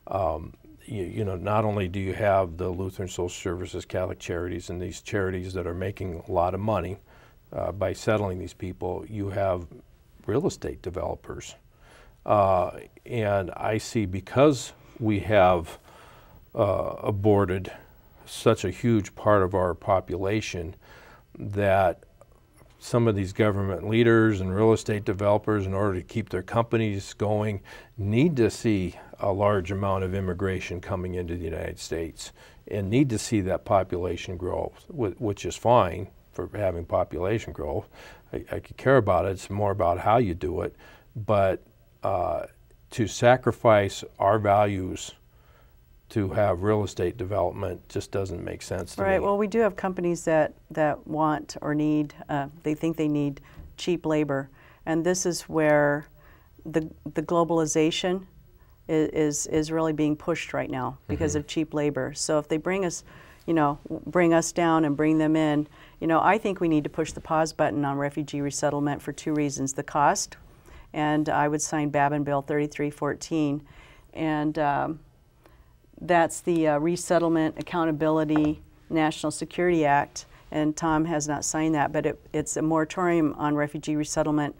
Um, you, you, know, not only do you have the Lutheran Social Services, Catholic Charities, and these charities that are making a lot of money uh, by settling these people, you have real estate developers. Uh, and I see because we have uh, aborted such a huge part of our population that some of these government leaders and real estate developers, in order to keep their companies going, need to see a large amount of immigration coming into the United States and need to see that population growth, which is fine for having population growth. I, I could care about it. It's more about how you do it. But uh, to sacrifice our values to have real estate development just doesn't make sense to right. me. Well, we do have companies that, that want or need, uh, they think they need cheap labor. And this is where the, the globalization is, is, really being pushed right now because mm-hmm. of cheap labor. So if they bring us, you know, bring us down and bring them in, you know, I think we need to push the pause button on refugee resettlement for two reasons. The cost, and I would sign Babin Bill 3314. And um, that's the uh, Resettlement Accountability National Security Act, and Tom has not signed that, but it, it's a moratorium on refugee resettlement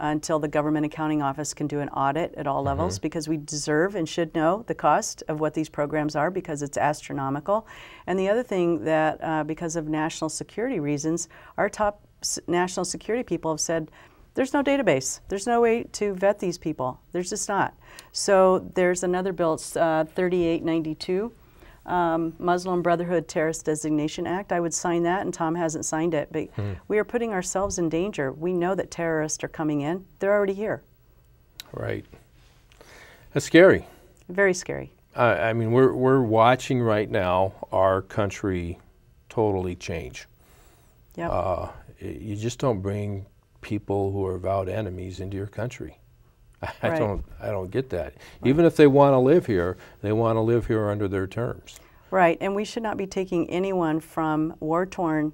until the Government Accounting Office can do an audit at all levels mm-hmm. because we deserve and should know the cost of what these programs are because it's astronomical. And the other thing that, uh, because of national security reasons, our top s- national security people have said There's no database. There's no way to vet these people. There's just not. So there's another bill, it's uh, 3892, um, Muslim Brotherhood Terrorist Designation Act. I would sign that, and Tom hasn't signed it. But hmm. we are putting ourselves in danger. We know that terrorists are coming in. They're already here. Right. That's scary. Very scary. Uh, I mean, we're, we're watching right now our country totally change. Yeah. Uh, you just don't bring people who are vowed enemies into your country. I right. don't I don't get that. Right. Even if they want to live here, they want to live here under their terms. Right, and we should not be taking anyone from war-torn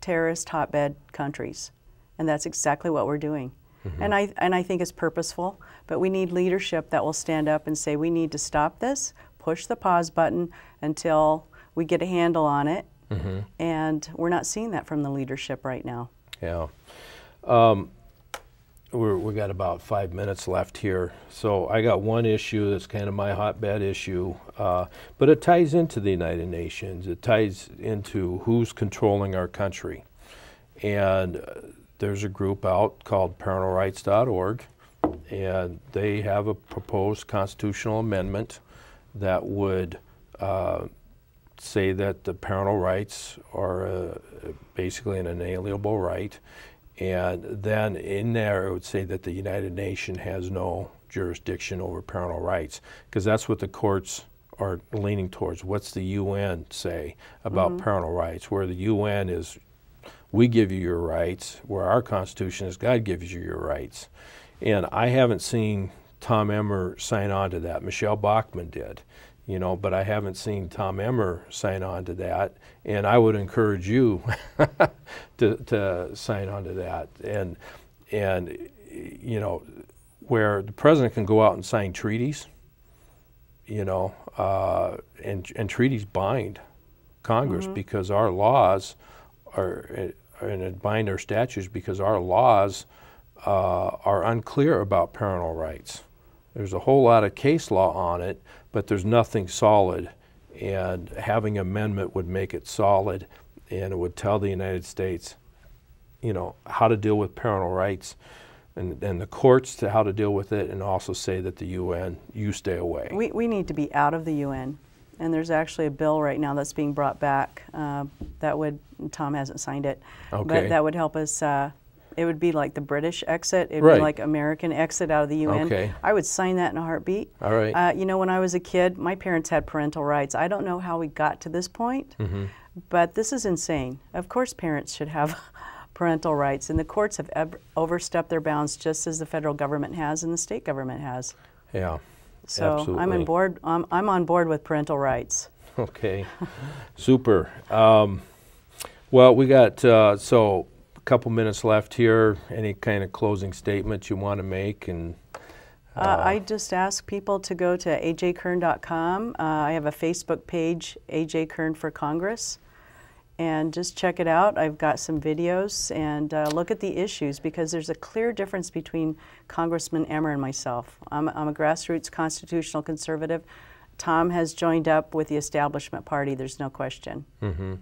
terrorist hotbed countries. And that's exactly what we're doing. Mm-hmm. And I and I think it's purposeful, but we need leadership that will stand up and say we need to stop this, push the pause button until we get a handle on it. Mm-hmm. And we're not seeing that from the leadership right now. Yeah. Um, we're, we got about five minutes left here. So I got one issue that's kind of my hotbed issue, uh, but it ties into the United Nations. It ties into who's controlling our country. And uh, there's a group out called parentalrights.org, and they have a proposed constitutional amendment that would uh, say that the parental rights are uh, basically an inalienable right and then in there, it would say that the United Nations has no jurisdiction over parental rights, because that's what the courts are leaning towards. What's the UN say about mm-hmm. parental rights? Where the UN is, we give you your rights, where our Constitution is, God gives you your rights. And I haven't seen Tom Emmer sign on to that. Michele Bachmann did you know, but I haven't seen Tom Emmer sign on to that, and I would encourage you to, to sign on to that. And and you know, where the president can go out and sign treaties, you know, uh, and and treaties bind Congress mm-hmm. because our laws are and bind our statutes because our laws uh, are unclear about parental rights. There's a whole lot of case law on it, but there's nothing solid. And having amendment would make it solid, and it would tell the United States, you know, how to deal with parental rights, and, and the courts to how to deal with it, and also say that the UN, you stay away. We, we need to be out of the UN. And there's actually a bill right now that's being brought back uh, that would, Tom hasn't signed it, okay. but that would help us uh, it would be like the British exit. It would right. be like American exit out of the UN. Okay. I would sign that in a heartbeat. All right. Uh, you know, when I was a kid, my parents had parental rights. I don't know how we got to this point, mm-hmm. but this is insane. Of course, parents should have parental rights, and the courts have overstepped their bounds just as the federal government has and the state government has. Yeah. So absolutely. I'm on board. I'm, I'm on board with parental rights. Okay. Super. Um, well, we got uh, so couple minutes left here. Any kind of closing statements you want to make? And uh, uh, I just ask people to go to ajkern.com. Uh, I have a Facebook page, AJ Kern for Congress, and just check it out. I've got some videos and uh, look at the issues because there's a clear difference between Congressman Emmer and myself. I'm, I'm a grassroots constitutional conservative. Tom has joined up with the establishment party, there's no question. Mm-hmm.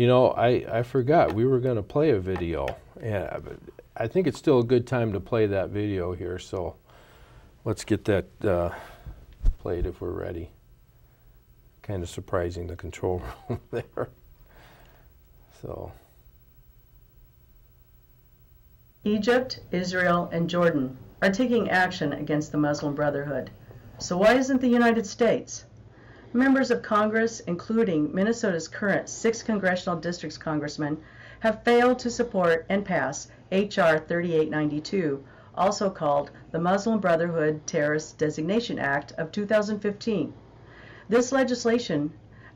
You know, I, I forgot we were going to play a video. And I think it's still a good time to play that video here, so let's get that uh, played if we're ready. Kind of surprising the control room there. So. Egypt, Israel, and Jordan are taking action against the Muslim Brotherhood. So why isn't the United States? Members of Congress, including Minnesota's current six Congressional District's congressmen, have failed to support and pass H.R. 3892, also called the Muslim Brotherhood Terrorist Designation Act of 2015. This legislation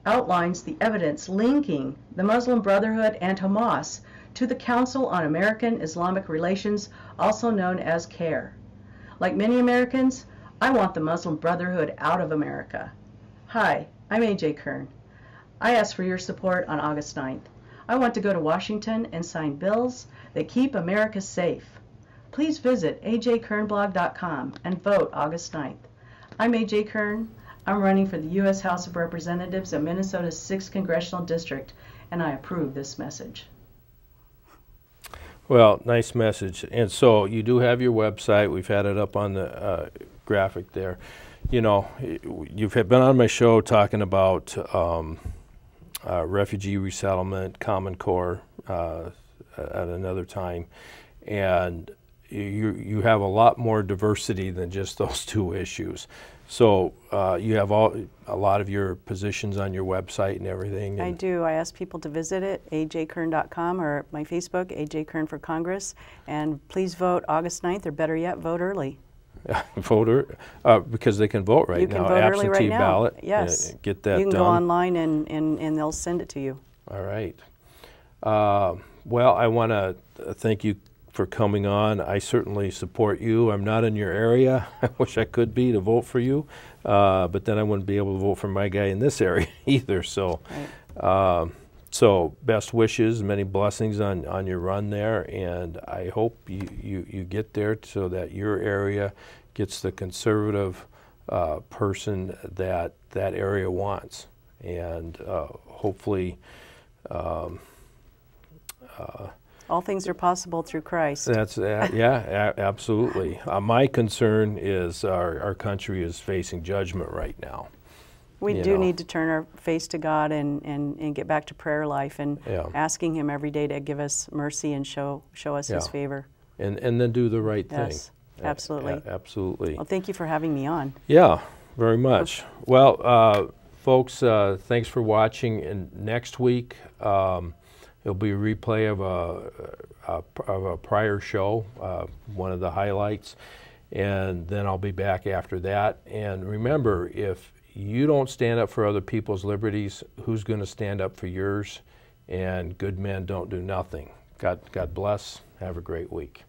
outlines the evidence linking the Muslim Brotherhood and Hamas to the Council on American Islamic Relations, also known as CAIR. Like many Americans, I want the Muslim Brotherhood out of America. Hi, I'm AJ Kern. I ask for your support on August 9th. I want to go to Washington and sign bills that keep America safe. Please visit ajkernblog.com and vote August 9th. I'm AJ Kern. I'm running for the U.S. House of Representatives of Minnesota's 6th Congressional District, and I approve this message. Well, nice message. And so you do have your website. We've had it up on the uh, graphic there. You know, you've been on my show talking about um, uh, refugee resettlement, Common Core uh, at another time, and you you have a lot more diversity than just those two issues. So uh, you have all a lot of your positions on your website and everything. I do. I ask people to visit it, ajkern.com or my Facebook, AJ Kern for Congress. And please vote August 9th, or better yet, vote early. voter uh, because they can vote right you now. can vote early Absentee right now. ballot. uh, Yes. get that You can done. go online and, and, and they'll send it to you. All right. Uh, well, I want to thank you for coming on. I certainly support you. I'm not in your area. I wish I could be to vote for you, uh, but then I wouldn't be able to vote for my guy in this area either. So. Right. Um, so best wishes, many blessings on, on your run there, and I hope you, you, you get there so that your area gets the conservative uh, person that that area wants, and uh, hopefully All things are possible through Christ. that's uh, yeah absolutely. Uh, my concern is our, our country is facing judgment right now. We do know. need to turn our face to God and, and, and get back to prayer life and Yeah. asking Him every day to give us mercy and show, show us His favor. And, and then do the right Yes, thing. Absolutely. a- absolutely. Well, thank you for having me on. Yeah, very much. Well, uh, folks, uh, thanks for watching. And next week, um, it'll be a replay of a, a, of a prior show, uh, one of the highlights. And then I'll be back after that. And remember, if you don't stand up for other people's liberties, who's going to stand up for yours? And good men don't do nothing. God, God bless. Have a great week.